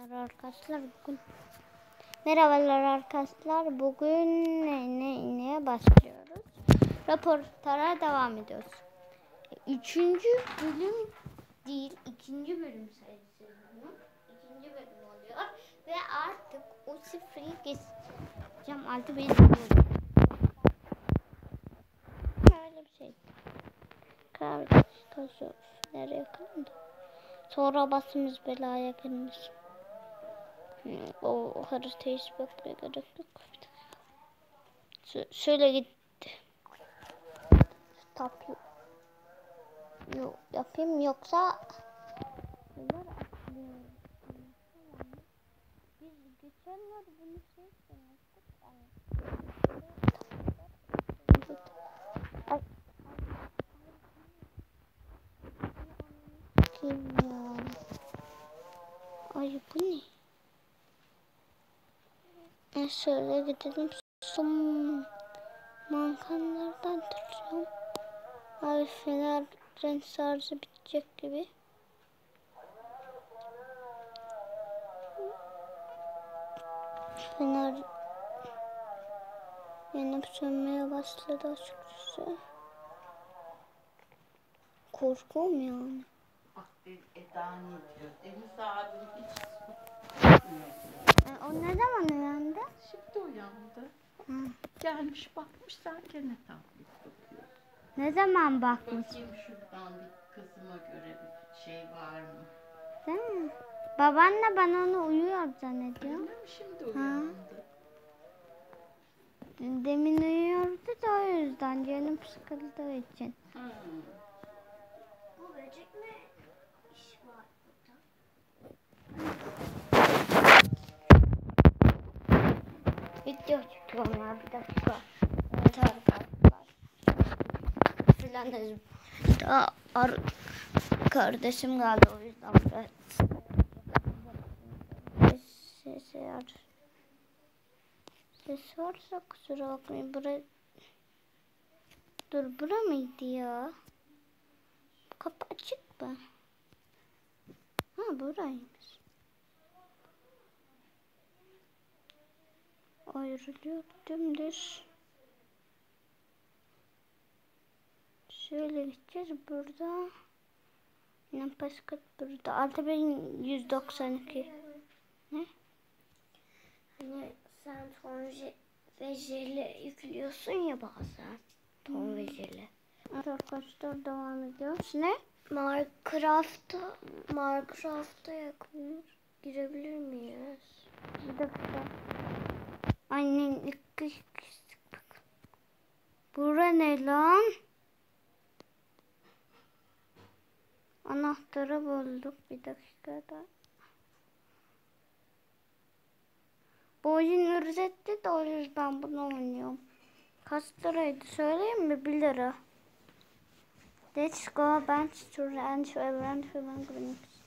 Merhabalar arkadaşlar bugün Merhabalar arkadaşlar bugün ne, ne, neye başlıyoruz? Raporlara devam ediyoruz. Üçüncü bölüm değil ikinci bölüm sayısı bunun. İkinci bölüm oluyor ve artık o şifreyi geçeceğim artık bir bölüm. Böyle bir şey. Kardeş taşı nereye kaldı? Sonra basımız belaya girmiş. O haritayı hiç bakmaya gerek yok. Şöyle gitti. Stop. Yok yapayım yoksa Bunlar. Biz geçenler bunu şey yaptık. Ay. Kim ya? Ay bu ne? E şöyle gidelim. Son mankanlardan tutacağım. Ay fenerin şarjı bitecek gibi. Fener yanıp sönmeye başladı açıkçası. Korkum yani. Bak Eda ne diyor? Deniz abim hiç E, o ne zaman uyandı? Şimdi uyandı. Hı. Gelmiş bakmış sen gene tablet bakıyor. Ne zaman bakmış? Bakayım şuradan bir kızıma göre bir şey var mı? Değil mi? Babaanne ben onu uyuyor zannediyor. Bilmem şimdi uyandı. Demin uyuyordu da o yüzden canım sıkıldığı için. Hı. Bu böcek mi? Video tutuyorum ya bir dakika. Evet arkadaşlar. Filan Daha ar kardeşim geldi o yüzden biraz ses eğer ses varsa kusura bakmayın. Bura... Dur bura mıydı ya? Kapı açık mı? Ha buraymış. Ayrılıyor dümdüz. Şöyle gideceğiz burada. Yine paskat burada. Artı ben 192. Ne? Hani sen ton je- ve jeli yüklüyorsun ya bazen. Ton ve jeli. Arkadaşlar devam ediyoruz. Ne? Minecraft'a Minecraft'a yakın girebilir miyiz? Bir dakika. Bak. Bura ne lan? Anahtarı bulduk bir dakikada. Bu oyun ücretli de o yüzden bunu oynuyorum. Kaç liraydı söyleyeyim mi? 1 lira. Let's go ben student event falan Bir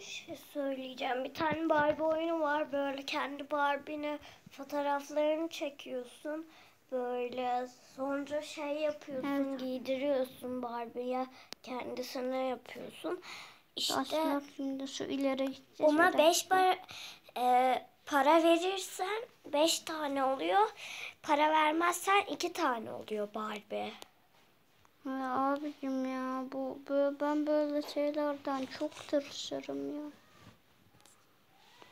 şey söyleyeceğim. Bir tane Barbie oyunu var. Böyle kendi Barbie'ni fotoğraflarını çekiyorsun. Böyle sonra şey yapıyorsun, Evet. giydiriyorsun Barbie'ye. Kendisine yapıyorsun. İşte Aslında şimdi şu ileri gideceğiz. Ona Bir 5 dakika. para, e, para verirsen 5 tane oluyor. Para vermezsen 2 tane oluyor Barbie. Ya abicim ya bu, bu ben böyle şeylerden çok tırsırım ya.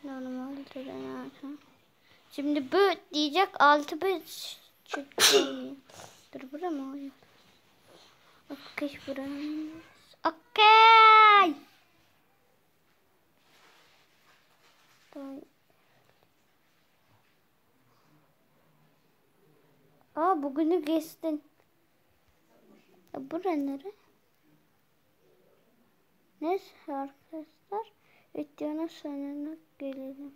Normaldir yani. Şimdi bu diyecek altı beş çıktı. Dur bura mı oyun? Okey buramız. Okey. Aa bugünü geçtin. Ya bura nere? Neyse arkadaşlar videonun sonuna gelelim.